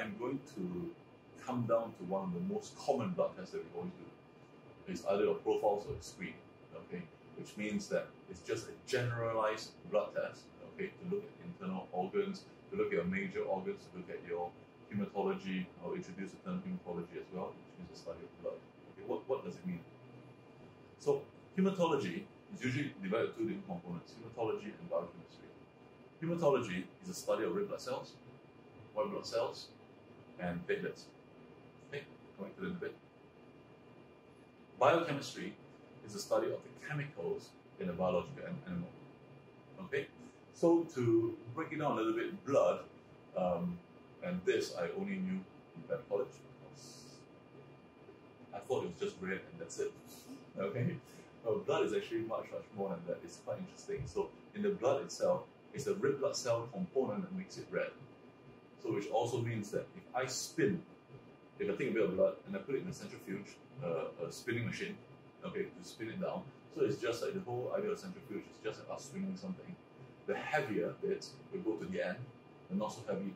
Okay, so I am going to come down to one of the most common blood tests that we always do. It's either a profiles or a screen, okay, which means that it's just a generalized blood test, okay, to look at internal organs, to look at your major organs, to look at your hematology. I'll introduce the term hematology as well, which means the study of blood. Okay, what, what does it mean? So hematology is usually divided into two different components, hematology and biochemistry. Hematology is a study of red blood cells, white blood cells, and platelets. Okay, coming to them a bit. Biochemistry is the study of the chemicals in a biological animal. Okay, so to break it down a little bit, blood, um, and this I only knew in college I thought it was just red and that's it. Okay, but blood is actually much much more than that. It's quite interesting. So in the blood itself, it's the red blood cell component that makes it red. So which also means that if I spin, if I take a bit of blood and I put it in a centrifuge, uh, a spinning machine, okay, to spin it down. So it's just like the whole idea of centrifuge is just like us swinging something. The heavier bits will go to the end, the not so heavy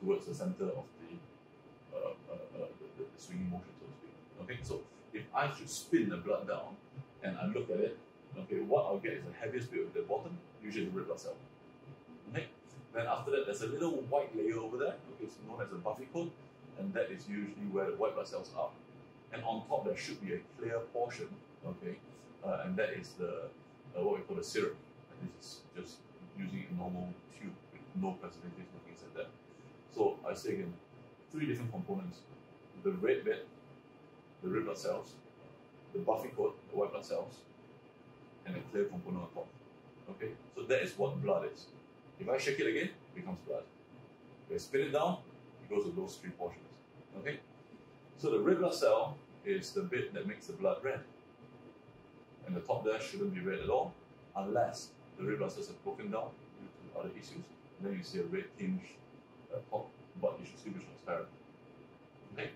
towards the center of the, uh, uh, uh, the, the swinging motion, so to speak. Okay, so if I should spin the blood down and I look at it, okay, what I'll get is the heaviest bit at the bottom, usually the red blood cell. Okay, then after that, there's a little white layer over there, okay, it's known as a buffy coat, and that is usually where the white blood cells are. And on top, there should be a clear portion, okay, uh, and that is the uh, what we call the serum. And this is just using a normal tube with no preservatives, no things like that. So I say again, three different components: the red bed, the red blood cells, the buffy coat, the white blood cells, and a clear component on top. Okay, so that is what blood is. If I shake it again, it becomes blood. If I spin it down, it goes to those three portions. Okay? So the red blood cell is the bit that makes the blood red. And the top there shouldn't be red at all, unless the red blood cells have broken down due to other issues. And then you see a red tinge uh, top, but you should still be transparent. Okay?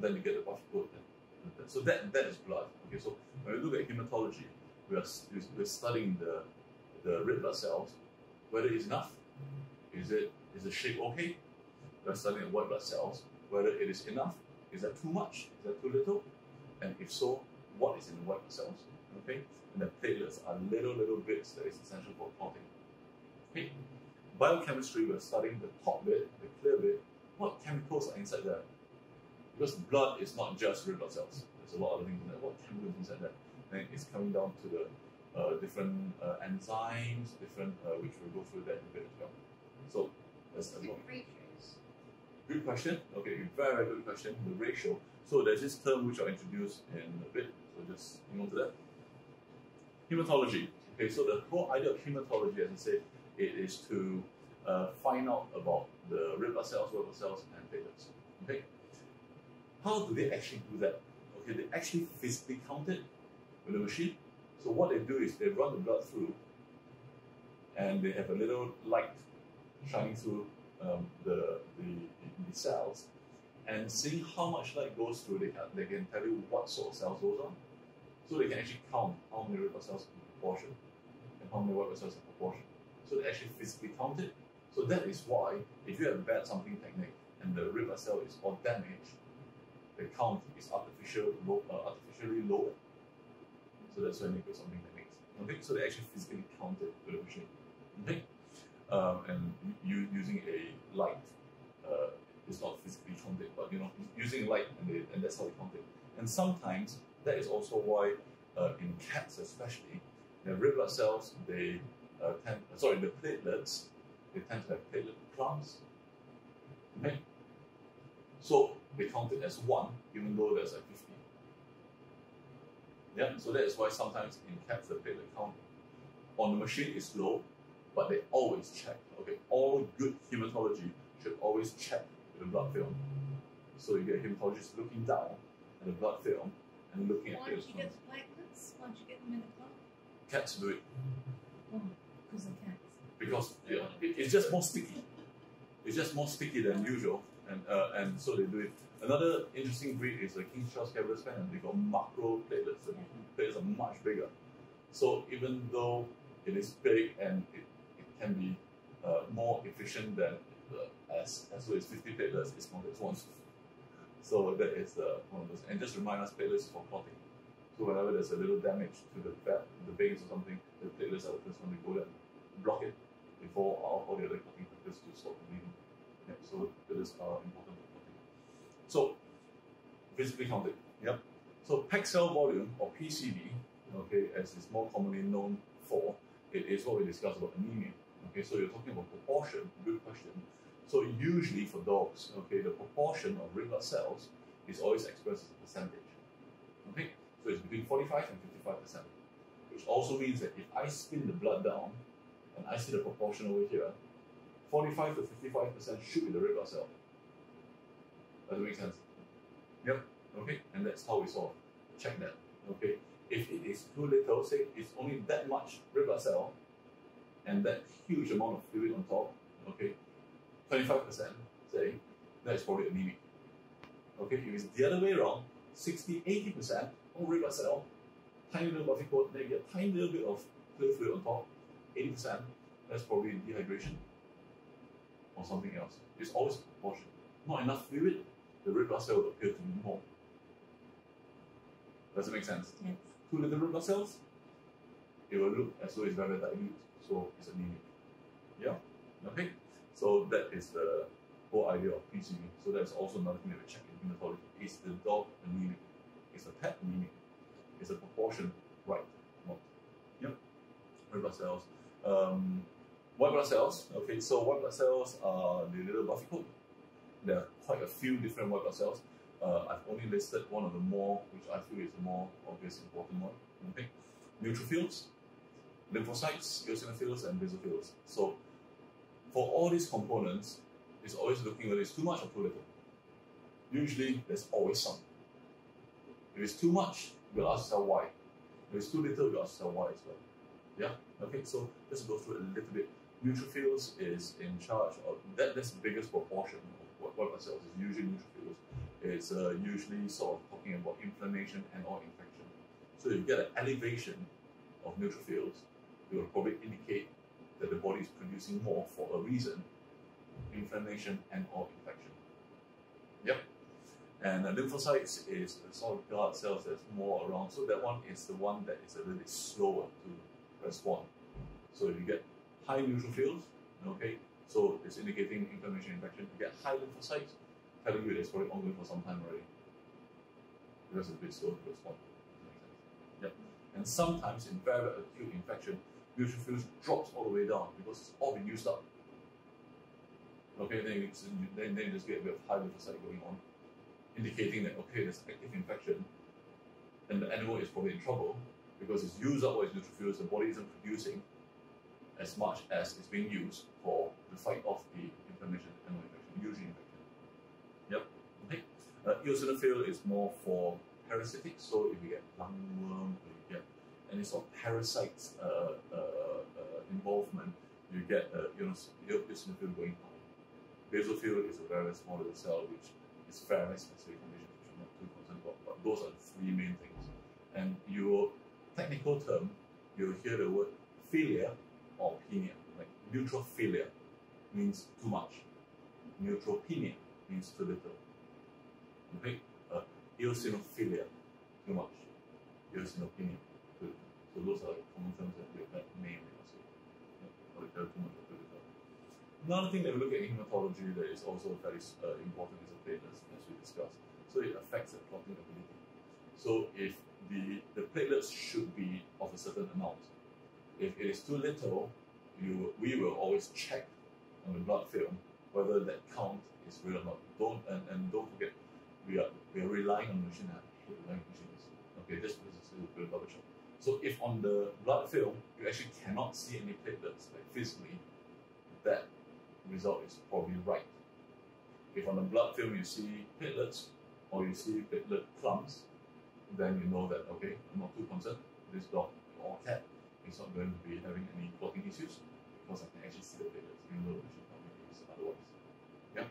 Then you get the buff coat. So that, that is blood. Okay, so when we look at hematology, we are, we're studying the, the red blood cells whether it's enough. Is it is the shape okay? We're studying white blood cells, whether it is enough. Is that too much? Is that too little? And if so, what is in the white blood cells? Okay? And the platelets are little, little bits that is essential for clotting. Okay? Biochemistry, we're studying the top bit, the clear bit. What chemicals are inside there? Because blood is not just red blood cells. There's a lot of things in there. What chemicals inside there? And it's coming down to the different uh, enzymes, different, uh, which we'll go through that in a bit as well. So that's a lot. Good question. Okay, very, very good question. The ratio. So there's this term which I'll introduce in a bit. So just hang on to that. Hematology. Okay, so the whole idea of hematology, as I said, it is to uh, find out about the red blood cells, white blood cells, and platelets. Okay. How do they actually do that? Okay, they actually physically count it with a machine so what they do is they run the blood through and they have a little light shining through um, the, the, the, cells and seeing how much light goes through, they can, they can tell you what sort of cells those are. So they can actually count how many red blood cells in proportion and how many white blood cells in proportion. So they actually physically count it. So that is why if you have a bad sampling technique and the red blood cell is all damaged, the count is artificial low, uh, artificially lower so that's why they put something that makes. Okay, so they actually physically counted with a machine. Okay, um, and you using a light. Uh, it's not physically counted, but you know, using light, and, they, and that's how they count it. And sometimes that is also why, uh, in cats especially, the red blood cells they uh, tend, sorry, the platelets they tend to have platelet clumps. Okay, so they count it as one, even though there's like 50 yeah, so that is why sometimes in cats the platelet count on the machine is low, but they always check. Okay, all good hematology should always check the blood film. So you get a hematologist looking down at the blood film and looking Why at don't the you get the platelets? Why don't you get them in the club? Cats do it Oh, because of cats. because yeah, it, it's just more sticky. It's just more sticky than usual, and uh, and so they do it. Another interesting breed is the King Charles Cavalier Spaniel. They've got macro platelets. The platelets are much bigger. So even though it is big and it, it can be uh, more efficient than uh, as as though it's 50 platelets, it's counted as one. So that is uh, one of those. And just remind us, platelets for clotting. So whenever there's a little damage to the the veins or something, the platelets are the first one to go there, block it before all, all the other clotting factors to stop bleeding. Yeah, so platelets are important. So physically counted. Yep. So packed cell volume or PCV, okay, as is more commonly known for, it is what we discussed about anemia. Okay, so you're talking about proportion, good question. So usually for dogs, okay, the proportion of red blood cells is always expressed as a percentage. Okay, so it's between 45 and 55 percent, which also means that if I spin the blood down and I see the proportion over here, 45 to 55 percent should be the red blood cell. Does it make sense? Yep. Okay, and that's how we solve. check that. Okay, if it is too little, say it's only that much red blood cell, and that huge amount of fluid on top, okay, 25%, say, that's probably anemic. Okay, if it's the other way around, 60, 80% all red blood cell, tiny little buffy coat, then you get a tiny little bit of clear fluid on top, 80%, that's probably dehydration or something else. It's always a proportion. Not enough fluid, the red blood cell will appear to be more. Does it make sense? Yes. Too little red blood cells, it will look as though it's very dilute, so it's anemic. Yeah? Okay? So that is the whole idea of PCV. So that's also another thing that we check in hematology. Is the dog anemic? Is the pet anemic? Is the proportion right? Not. Yep. Red blood cells. Um, white blood cells. Okay, so white blood cells are the little buffy coat. There are quite a few different white cells. Uh, I've only listed one of the more, which I feel is the more obvious important one. Okay, neutrophils, lymphocytes, eosinophils, and basophils. So for all these components, it's always looking whether it's too much or too little. Usually, there's always some. If it's too much, we'll ask ourselves why. If it's too little, we'll ask ourselves why as well. Yeah? Okay, so let's go through a little bit. Neutrophils is in charge of that. That's the biggest proportion what blood cells is usually neutrophils. It's uh, usually sort of talking about inflammation and or infection. So if you get an elevation of neutrophils, it will probably indicate that the body is producing more for a reason, inflammation and or infection. Yep. And the lymphocytes is the sort of blood cells that's more around. So that one is the one that is a little bit slower to respond. So if you get high neutrophils, okay, so it's indicating inflammation, infection. You get high lymphocytes, telling you it's probably ongoing for some time already. Because it's a bit slow to respond. Does that make sense? Yep. And sometimes in very acute infection, neutrophils drops all the way down because it's all been used up. Okay, then you, then, then you just get a bit of high lymphocyte going on, indicating that okay, there's active infection, and the animal is probably in trouble because it's used up all its neutrophils, the body isn't producing as much as it's being used for to fight off the inflammation and infection, usually infection. Yep. Okay. Uh, eosinophil is more for parasitic, so if you get lungworm, or you get any sort of parasites uh, uh, uh, involvement, you get uh, eosinophil going high. Basophil is a very small little cell which is very specific condition which I'm not too concerned about, but those are the three main things. And your technical term, you'll hear the word philia or penia, like neutrophilia means too much. Neutropenia means too little. Okay? Uh, eosinophilia, too much. Eosinopenia, too little. So those are common terms that we've met mainly also. Or too. Another thing that we look at in hematology that is also very uh, important is the platelets, as we discussed. So it affects the clotting ability. So if the, the platelets should be of a certain amount. If it is too little, you we will always check on the blood film whether that count is real or not. Don't and, and don't forget we are we are relying on machine. Relying machines. Okay, this is a a shot. So if on the blood film you actually cannot see any platelets like physically, that result is probably right. If on the blood film you see platelets or you see platelet clumps, then you know that okay, I'm not too concerned. This dog or cat is not going to be having any clotting issues because I can actually see the platelets, even though the machine tells me it's otherwise. Yeah.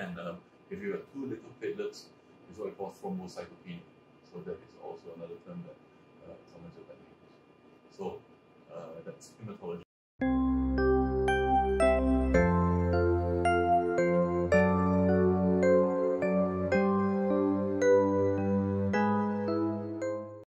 And um, if you have too little platelets, it's what we call thrombocytopenia. So that is also another term that uh, sometimes you're use. So uh, that's hematology.